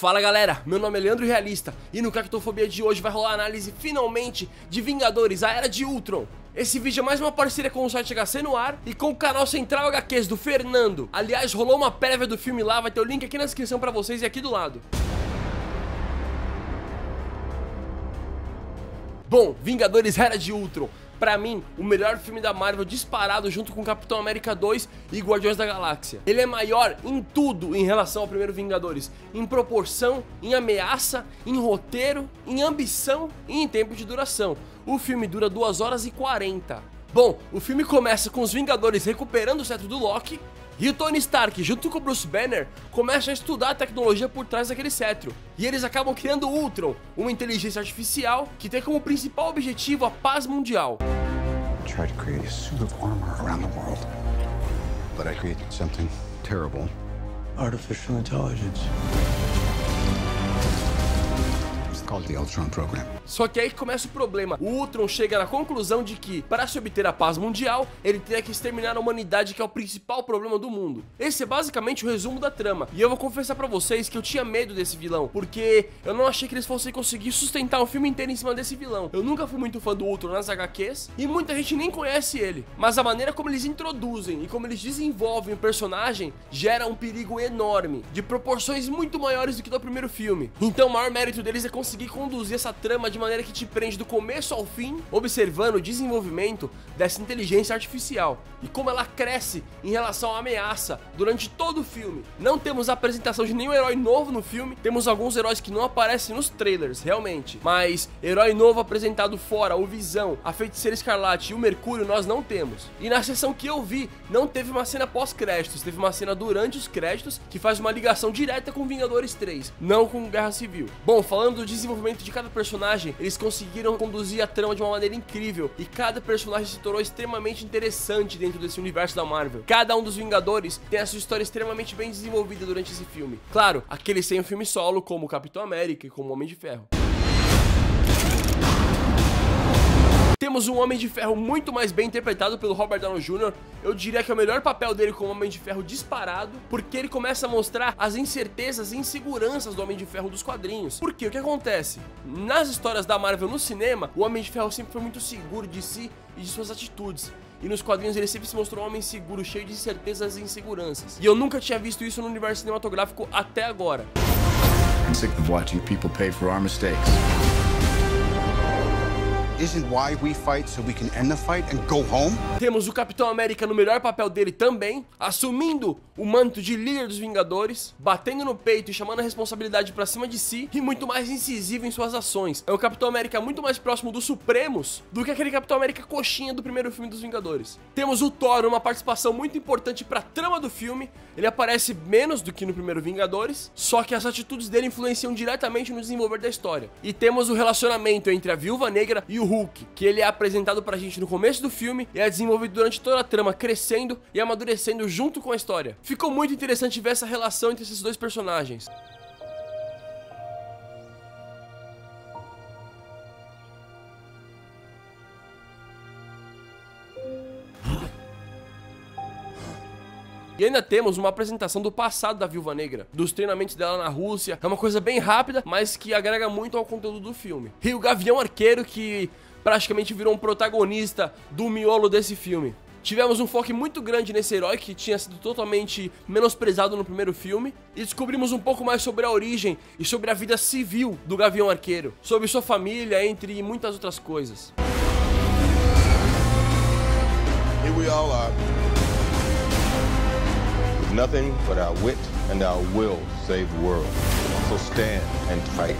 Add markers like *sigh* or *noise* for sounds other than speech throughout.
Fala galera, meu nome é Leandro Realista e no Cactofobia de hoje vai rolar a análise finalmente de Vingadores, a Era de Ultron. Esse vídeo é mais uma parceria com o site HC no ar e com o canal Central HQs do Fernando. Aliás, rolou uma prévia do filme lá, vai ter o link aqui na descrição pra vocês e aqui do lado. Bom, Vingadores Era de Ultron. Pra mim, o melhor filme da Marvel disparado junto com Capitão América 2 e Guardiões da Galáxia. Ele é maior em tudo em relação ao primeiro Vingadores, em proporção, em ameaça, em roteiro, em ambição e em tempo de duração. O filme dura 2 horas e 40. Bom, o filme começa com os Vingadores recuperando o cetro do Loki, e o Tony Stark, junto com o Bruce Banner, começam a estudar a tecnologia por trás daquele cetro. E eles acabam criando o Ultron, uma inteligência artificial que tem como principal objetivo a paz mundial. Try to create a suit of armor around the world. But I created something terrible. Artificial intelligence. It's called the Ultron program. Só que aí começa o problema. O Ultron chega na conclusão de que, para se obter a paz mundial, ele teria que exterminar a humanidade, que é o principal problema do mundo. Esse é basicamente o resumo da trama. E eu vou confessar para vocês que eu tinha medo desse vilão, porque eu não achei que eles fossem conseguir sustentar o filme inteiro em cima desse vilão. Eu nunca fui muito fã do Ultron nas HQs, e muita gente nem conhece ele. Mas a maneira como eles introduzem e como eles desenvolvem o personagem gera um perigo enorme, de proporções muito maiores do que do primeiro filme. Então o maior mérito deles é conseguir conduzir essa trama de maneira que te prende do começo ao fim, observando o desenvolvimento dessa inteligência artificial e como ela cresce em relação à ameaça durante todo o filme. Não temos a apresentação de nenhum herói novo no filme, temos alguns heróis que não aparecem nos trailers, realmente, mas herói novo apresentado fora, o Visão, a Feiticeira Escarlate e o Mercúrio nós não temos. E na sessão que eu vi, não teve uma cena pós-créditos, teve uma cena durante os créditos que faz uma ligação direta com Vingadores 3, não com Guerra Civil. Bom, falando do desenvolvimento de cada personagem, eles conseguiram conduzir a trama de uma maneira incrível e cada personagem se tornou extremamente interessante dentro desse universo da Marvel. Cada um dos Vingadores tem a sua história extremamente bem desenvolvida durante esse filme. Claro, aqueles sem o filme solo, como Capitão América e como Homem de Ferro. Temos um Homem de Ferro muito mais bem interpretado pelo Robert Downey Jr. Eu diria que é o melhor papel dele como Homem de Ferro disparado, porque ele começa a mostrar as incertezas e inseguranças do Homem de Ferro dos quadrinhos. Porque o que acontece? Nas histórias da Marvel no cinema, o Homem de Ferro sempre foi muito seguro de si e de suas atitudes. E nos quadrinhos ele sempre se mostrou um homem seguro, cheio de incertezas e inseguranças. E eu nunca tinha visto isso no universo cinematográfico até agora. I'm sick of watching people pay for our mistakes. Isn't why we fight so we can end the fight and go home? Temos o Capitão América no melhor papel dele também, assumindo o manto de líder dos Vingadores, batendo no peito e chamando a responsabilidade pra cima de si, e muito mais incisivo em suas ações. É o Capitão América muito mais próximo dos Supremos do que aquele Capitão América coxinha do primeiro filme dos Vingadores. Temos o Thor, uma participação muito importante pra trama do filme, ele aparece menos do que no primeiro Vingadores, só que as atitudes dele influenciam diretamente no desenvolver da história. E temos o relacionamento entre a Viúva Negra e o Hulk, que ele é apresentado pra gente no começo do filme e é desenvolvido durante toda a trama, crescendo e amadurecendo junto com a história. Ficou muito interessante ver essa relação entre esses dois personagens. E ainda temos uma apresentação do passado da Viúva Negra, dos treinamentos dela na Rússia. É uma coisa bem rápida, mas que agrega muito ao conteúdo do filme. E o Gavião Arqueiro, que praticamente virou um protagonista do miolo desse filme. Tivemos um foco muito grande nesse herói que tinha sido totalmente menosprezado no primeiro filme e descobrimos um pouco mais sobre a origem e sobre a vida civil do Gavião Arqueiro, sobre sua família, entre muitas outras coisas. Here we all are. Nothing but our wit and our will save the world. So stand and fight.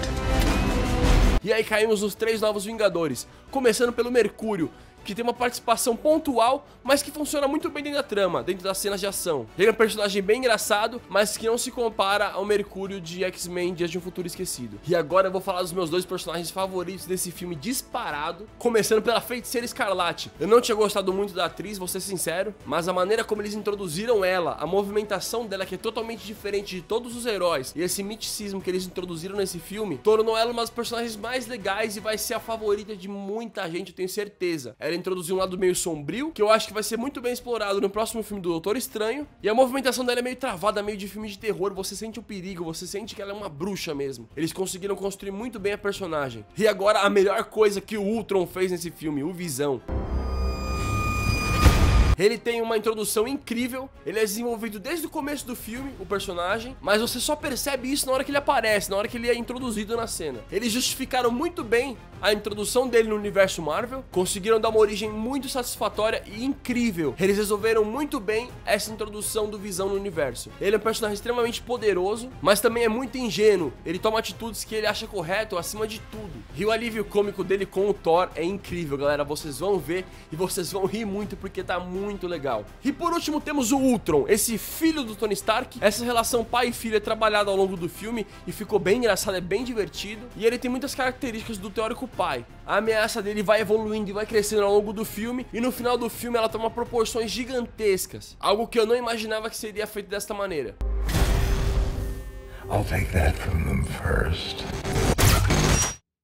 E aí caímos nos três novos Vingadores, começando pelo Mercúrio, que tem uma participação pontual, mas que funciona muito bem dentro da trama, dentro das cenas de ação. Ele é um personagem bem engraçado, mas que não se compara ao Mercúrio de X-Men Dias de um Futuro Esquecido. E agora eu vou falar dos meus dois personagens favoritos desse filme disparado, começando pela Feiticeira Escarlate. Eu não tinha gostado muito da atriz, vou ser sincero, mas a maneira como eles introduziram ela, a movimentação dela que é totalmente diferente de todos os heróis, e esse miticismo que eles introduziram nesse filme, tornou ela uma das personagens mais legais e vai ser a favorita de muita gente, eu tenho certeza. Ela introduzir um lado meio sombrio, que eu acho que vai ser muito bem explorado no próximo filme do Doutor Estranho. E a movimentação dela é meio travada, meio de filme de terror. Você sente o perigo, você sente que ela é uma bruxa mesmo. Eles conseguiram construir muito bem a personagem. E agora a melhor coisa que o Ultron fez nesse filme, o Visão. Ele tem uma introdução incrível, ele é desenvolvido desde o começo do filme, o personagem, mas você só percebe isso na hora que ele aparece, na hora que ele é introduzido na cena. Eles justificaram muito bem a introdução dele no universo Marvel, conseguiram dar uma origem muito satisfatória e incrível. Eles resolveram muito bem essa introdução do Visão no universo. Ele é um personagem extremamente poderoso, mas também é muito ingênuo. Ele toma atitudes que ele acha correto acima de tudo. E o alívio cômico dele com o Thor é incrível, galera. Vocês vão ver e vocês vão rir muito porque tá muito legal. E por último temos o Ultron, esse filho do Tony Stark. Essa relação pai e filho é trabalhada ao longo do filme e ficou bem engraçado, é bem divertido. E ele tem muitas características do teórico pai. A ameaça dele vai evoluindo e vai crescendo ao longo do filme, e no final do filme ela toma proporções gigantescas. Algo que eu não imaginava que seria feito desta maneira. I'll take that from them first.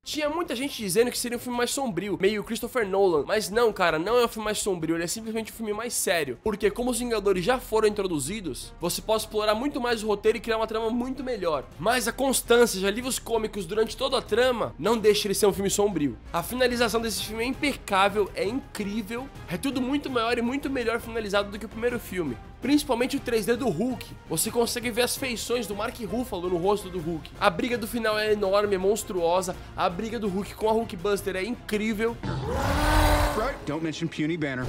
Tinha muita gente dizendo que seria um filme mais sombrio, meio Christopher Nolan, mas não, cara, não é um filme mais sombrio, ele é simplesmente um filme mais sério. Porque como os Vingadores já foram introduzidos, você pode explorar muito mais o roteiro e criar uma trama muito melhor. Mas a constância de alívios cômicos durante toda a trama não deixa ele ser um filme sombrio. A finalização desse filme é impecável, é incrível, é tudo muito maior e muito melhor finalizado do que o primeiro filme principalmente o 3D do Hulk. Você consegue ver as feições do Mark Ruffalo no rosto do Hulk. A briga do final é enorme, é monstruosa. A briga do Hulk com a Hulkbuster é incrível. Don't mention Puny Banner.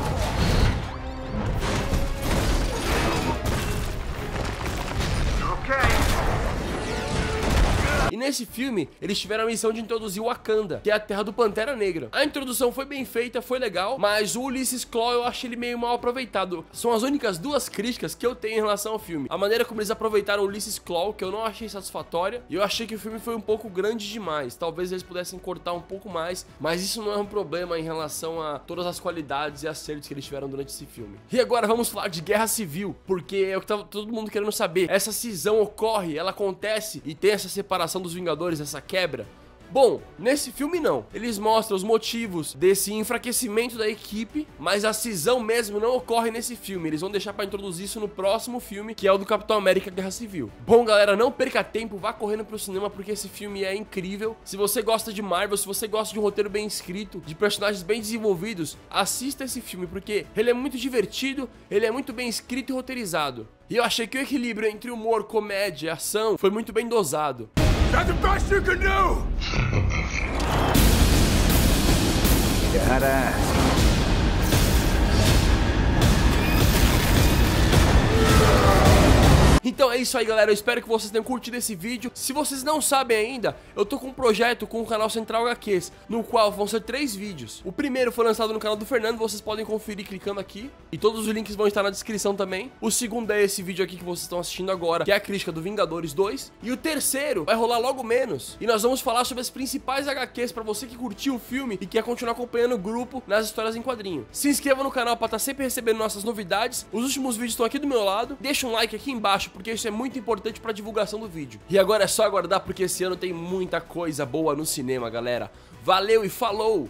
Nesse filme, eles tiveram a missão de introduzir Wakanda, que é a terra do Pantera Negra. A introdução foi bem feita, foi legal, mas o Ulysses Claw eu achei ele meio mal aproveitado. São as únicas duas críticas que eu tenho em relação ao filme. A maneira como eles aproveitaram o Ulysses Claw, que eu não achei satisfatória, e eu achei que o filme foi um pouco grande demais. Talvez eles pudessem cortar um pouco mais, mas isso não é um problema em relação a todas as qualidades e acertos que eles tiveram durante esse filme. E agora vamos falar de Guerra Civil, porque é o que tava todo mundo querendo saber. Essa cisão ocorre, ela acontece e tem essa separação dos Vingadores, essa quebra? Bom, nesse filme não. Eles mostram os motivos desse enfraquecimento da equipe, mas a cisão mesmo não ocorre nesse filme. Eles vão deixar para introduzir isso no próximo filme, que é o do Capitão América Guerra Civil. Bom, galera, não perca tempo, vá correndo pro cinema porque esse filme é incrível. Se você gosta de Marvel, se você gosta de um roteiro bem escrito, de personagens bem desenvolvidos, assista esse filme porque ele é muito divertido, ele é muito bem escrito e roteirizado. E eu achei que o equilíbrio entre humor, comédia e ação foi muito bem dosado. That's the best you can do! *laughs* you gotta ask. É isso aí, galera. Eu espero que vocês tenham curtido esse vídeo. Se vocês não sabem ainda, eu tô com um projeto com o canal Central HQs, no qual vão ser três vídeos. O primeiro foi lançado no canal do Fernando, vocês podem conferir clicando aqui. E todos os links vão estar na descrição também. O segundo é esse vídeo aqui que vocês estão assistindo agora, que é a crítica do Vingadores 2. E o terceiro vai rolar logo menos. E nós vamos falar sobre as principais HQs para você que curtiu o filme e quer continuar acompanhando o grupo nas histórias em quadrinho. Se inscreva no canal para estar tá sempre recebendo nossas novidades. Os últimos vídeos estão aqui do meu lado. Deixa um like aqui embaixo porque é muito importante para divulgação do vídeo. E agora é só aguardar porque esse ano tem muita coisa boa no cinema, galera. Valeu e falou!